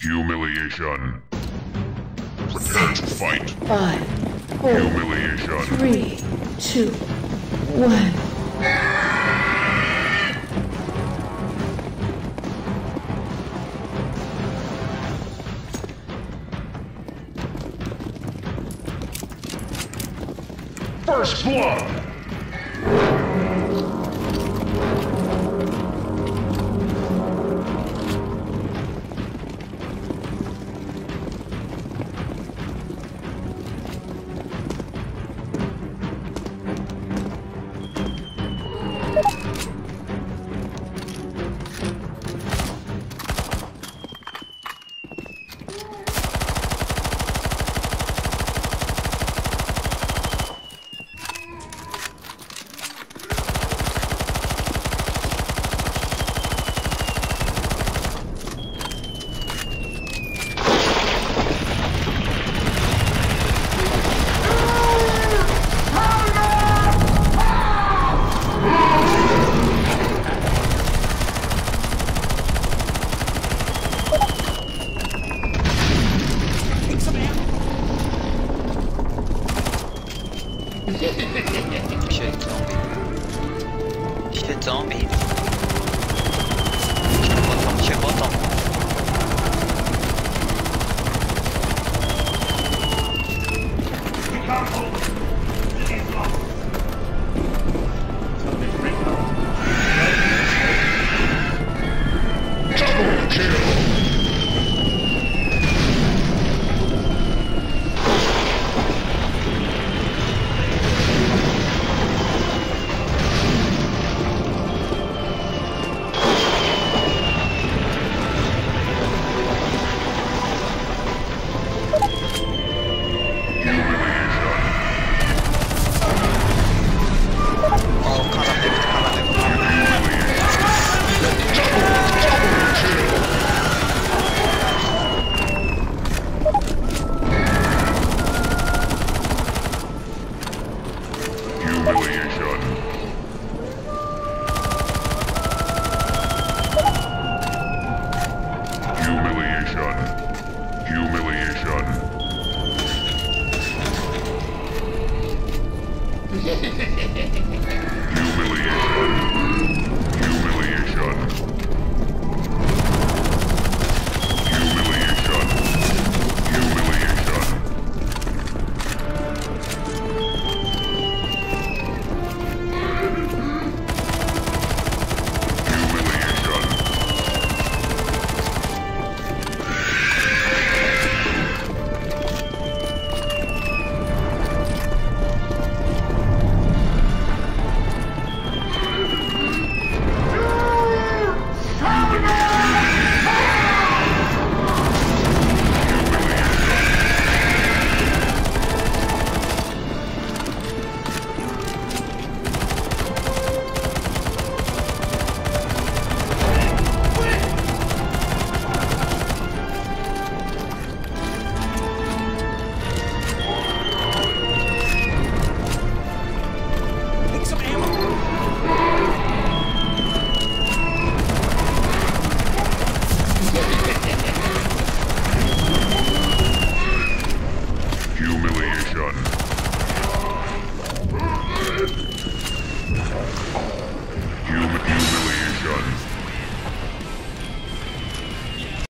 Humiliation. Prepare to fight. Five, four, Humiliation. three, two, one. First blood. 谢谢谢谢谢谢谢谢谢谢谢谢 Humiliation. Humiliation. Humiliation.